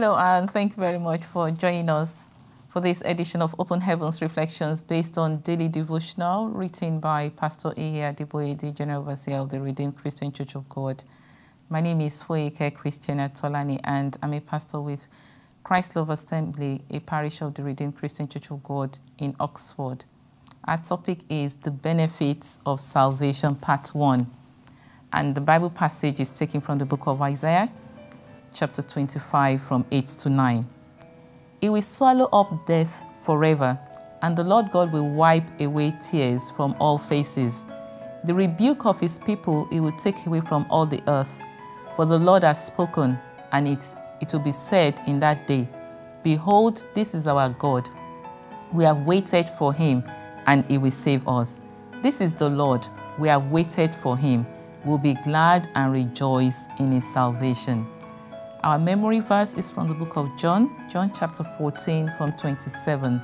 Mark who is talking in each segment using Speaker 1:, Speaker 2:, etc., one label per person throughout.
Speaker 1: Hello, and thank you very much for joining us for this edition of Open Heavens Reflections based on daily devotional written by Pastor Ihe Adeboye, the General Overseer of the Redeemed Christian Church of God. My name is Foyeke Christian Tolani, and I'm a pastor with Christ Love Assembly, a parish of the Redeemed Christian Church of God in Oxford. Our topic is the benefits of salvation, part one. And the Bible passage is taken from the book of Isaiah, chapter 25, from 8 to 9. It will swallow up death forever, and the Lord God will wipe away tears from all faces. The rebuke of his people he will take away from all the earth. For the Lord has spoken, and it, it will be said in that day, Behold, this is our God. We have waited for him, and he will save us. This is the Lord. We have waited for him. We'll be glad and rejoice in his salvation. Our memory verse is from the book of John, John chapter 14, from 27,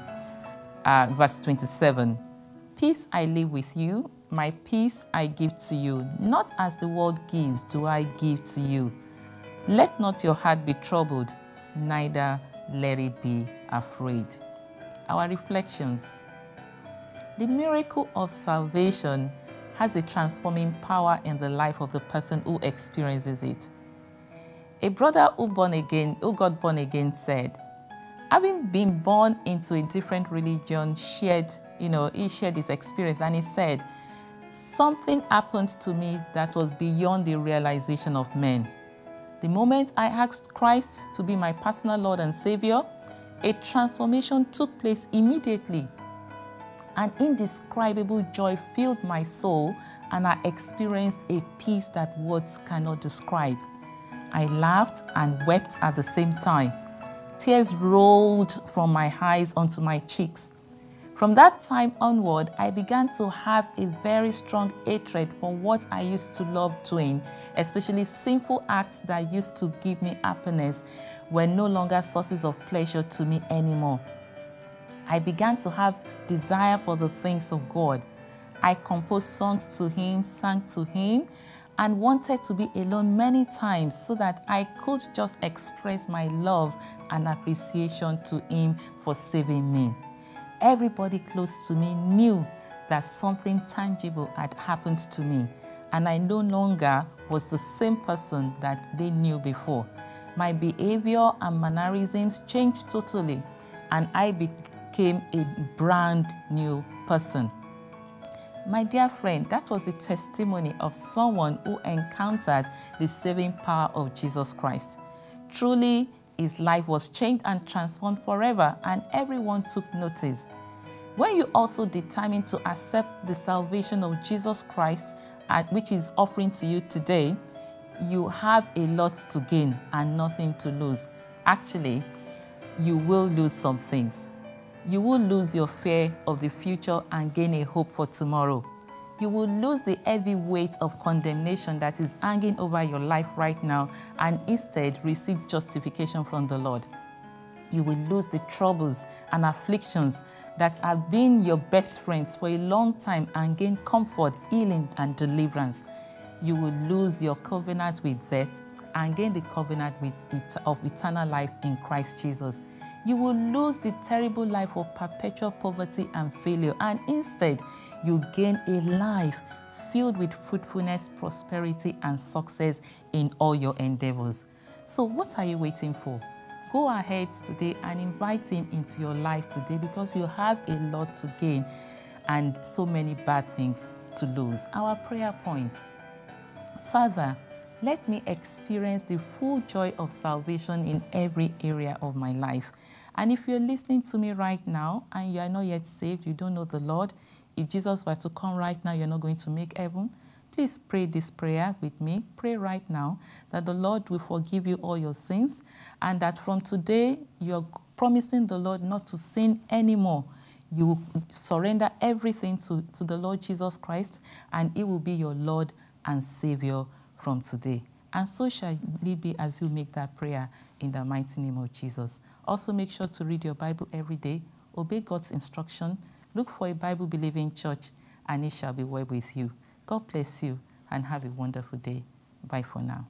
Speaker 1: uh, verse 27. Peace I leave with you, my peace I give to you. Not as the world gives, do I give to you. Let not your heart be troubled, neither let it be afraid. Our reflections. The miracle of salvation has a transforming power in the life of the person who experiences it. A brother who born again, who got born again said, having been born into a different religion, shared, you know, he shared his experience and he said, something happened to me that was beyond the realization of men. The moment I asked Christ to be my personal Lord and Savior, a transformation took place immediately. An indescribable joy filled my soul, and I experienced a peace that words cannot describe. I laughed and wept at the same time. Tears rolled from my eyes onto my cheeks. From that time onward, I began to have a very strong hatred for what I used to love doing, especially sinful acts that used to give me happiness were no longer sources of pleasure to me anymore. I began to have desire for the things of God. I composed songs to Him, sang to Him, and wanted to be alone many times so that I could just express my love and appreciation to Him for saving me everybody close to me knew that something tangible had happened to me, and I no longer was the same person that they knew before. My behavior and mannerisms changed totally, and I became a brand new person. My dear friend, that was the testimony of someone who encountered the saving power of Jesus Christ. Truly, his life was changed and transformed forever, and everyone took notice. When you also determine to accept the salvation of Jesus Christ, uh, which is offering to you today, you have a lot to gain and nothing to lose. Actually, you will lose some things. You will lose your fear of the future and gain a hope for tomorrow you will lose the heavy weight of condemnation that is hanging over your life right now and instead receive justification from the Lord. You will lose the troubles and afflictions that have been your best friends for a long time and gain comfort, healing, and deliverance. You will lose your covenant with death and gain the covenant with it, of eternal life in Christ Jesus you will lose the terrible life of perpetual poverty and failure, and instead, you gain a life filled with fruitfulness, prosperity, and success in all your endeavors. So, what are you waiting for? Go ahead today and invite Him into your life today because you have a lot to gain and so many bad things to lose. Our prayer point Father, let me experience the full joy of salvation in every area of my life. And if you're listening to me right now and you are not yet saved, you don't know the Lord, if Jesus were to come right now, you're not going to make heaven, please pray this prayer with me. Pray right now that the Lord will forgive you all your sins and that from today you're promising the Lord not to sin anymore. You surrender everything to, to the Lord Jesus Christ and He will be your Lord and Savior from today. And so shall it be as you make that prayer in the mighty name of Jesus. Also, make sure to read your Bible every day, obey God's instruction, look for a Bible believing church, and it shall be well with you. God bless you and have a wonderful day. Bye for now.